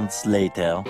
Months later.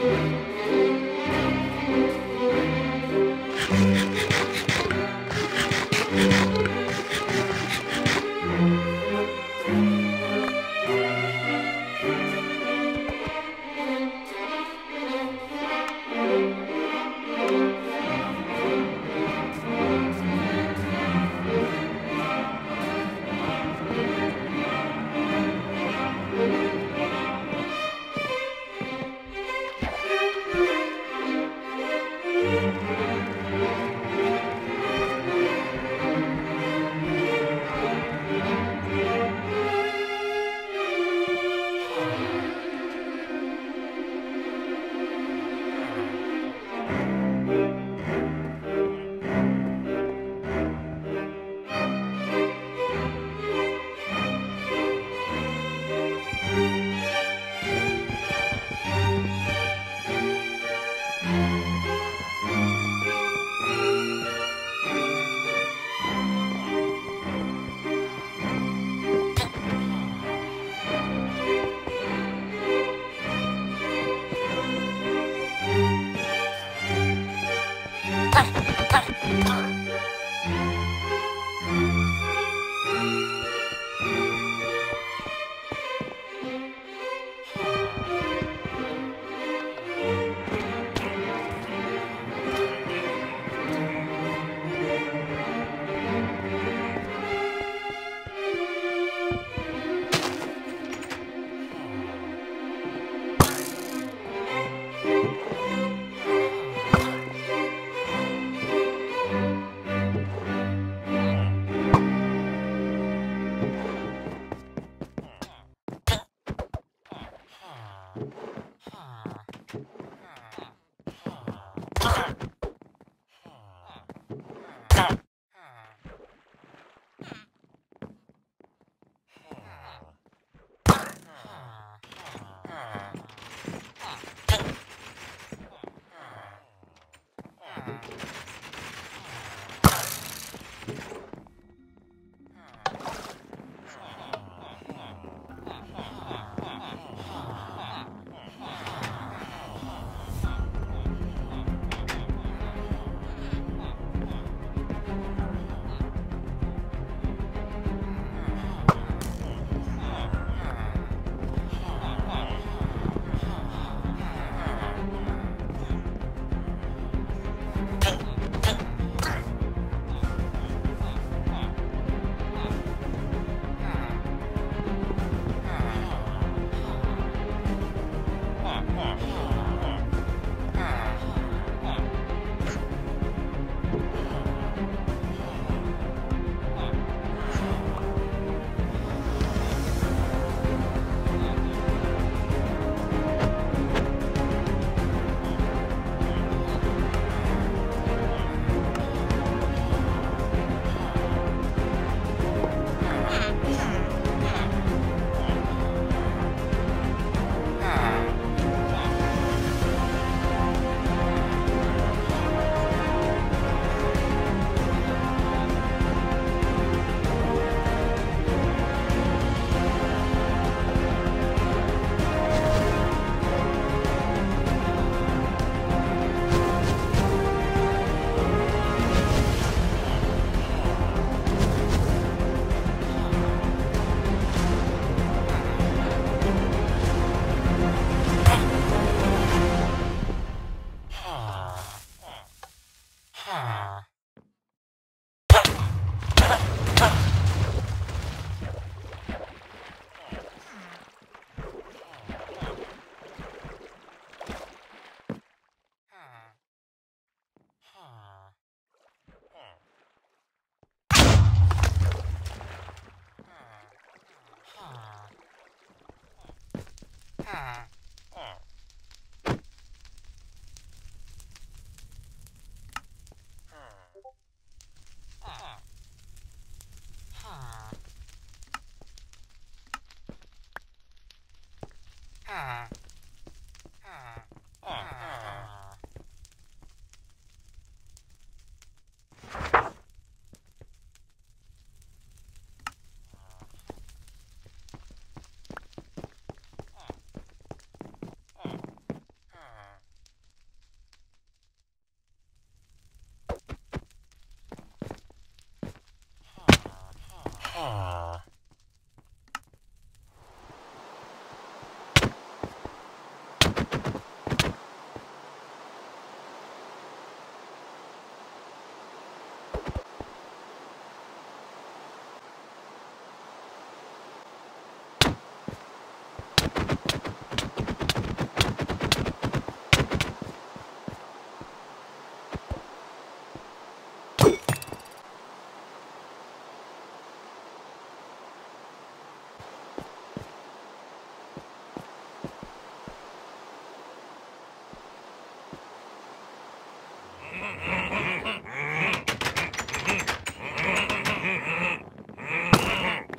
Ah.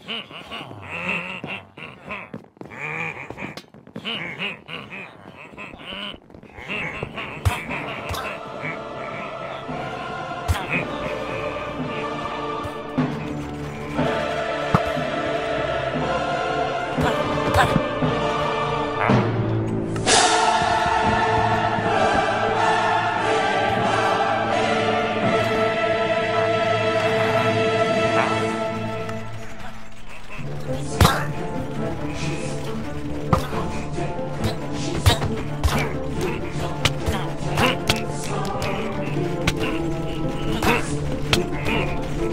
Ha ha ha! Ow.